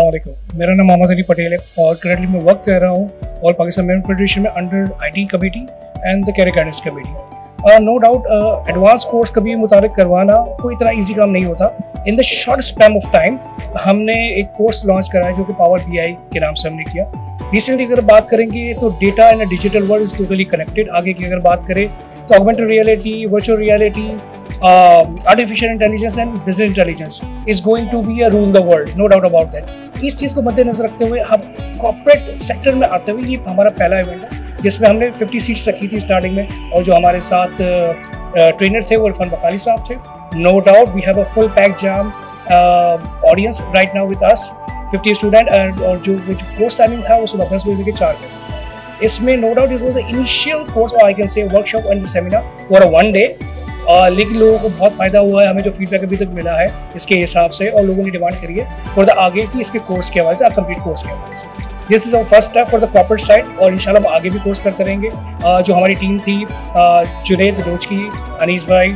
अलैक्म मेरा नाम मोहम्मद अली पटेल है और करंटली मैं वर्क कर रहा हूँ और पाकिस्तान मेन फेडरेशन में under IT committee and the career guidance committee no doubt advance course कभी मुताबिक करवाना कोई इतना ईजी काम नहीं होता। In the short span of time हमने एक कोर्स लॉन्च करा है जो कि पावर बी के नाम से हमने किया। रिसेंटली अगर बात करेंगे तो data in digital world is totally connected आगे की अगर बात करें तो augmented reality virtual reality artificial intelligence and business intelligence is going to be a rule the world no doubt about that इस चीज़ को मद्देनजर रखते हुए हम कॉर्पोरेट सेक्टर में आते हुए ये हमारा पहला इवेंट है जिसमें हमने 50 सीट्स रखी थी स्टार्टिंग में और जो हमारे साथ ट्रेनर uh, थे वो इरफान बकाली साहब थे। No doubt we have a full pack jam audience right now with us 50 student और जो कोर्स टाइमिंग था वो सुबह दस बजे के चार बजे। इसमें no doubt it was initial course I can say workshop and seminar for a one day लेकिन लोगों को बहुत फ़ायदा हुआ है, हमें जो फीडबैक अभी तक मिला है, इसके हिसाब से और लोगों ने डिमांड करी है फॉर द आगे की इसके कोर्स के हवाले से, आप कंप्लीट कोर्स के हवाले से। This is our first step for the corporate side और इंशाल्लाह हम आगे भी कोर्स करते रहेंगे। जो हमारी टीम थी जुनेद की अनीस भाई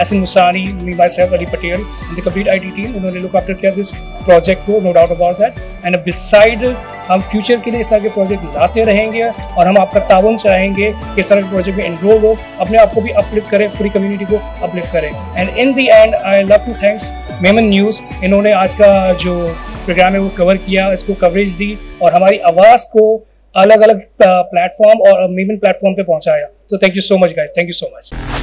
एस एन मुसानी मी माई Saif Ali Patel the complete I T team, उन्होंने लुक आफ्टर किया दिस प्रोजेक्ट को no doubt about that and beside हम फ्यूचर के लिए इस तरह के प्रोजेक्ट लाते रहेंगे और हम आपका ताउन चाहेंगे कि इस तरह के प्रोजेक्ट में इनरोल हो, अपने आप को भी अपलिफ्ट करें, पूरी कम्युनिटी को अपलिफ्ट करें. And in the end I love to thanks Memon news इन्होंने आज का जो प्रोग्राम है वो कवर किया, इसको कवरेज दी और हमारी आवाज़ को अलग अलग प्लेटफॉर्म और मेमन प्लेटफॉर्म पे पहुँचाया. तो thank you so much guys thank you so much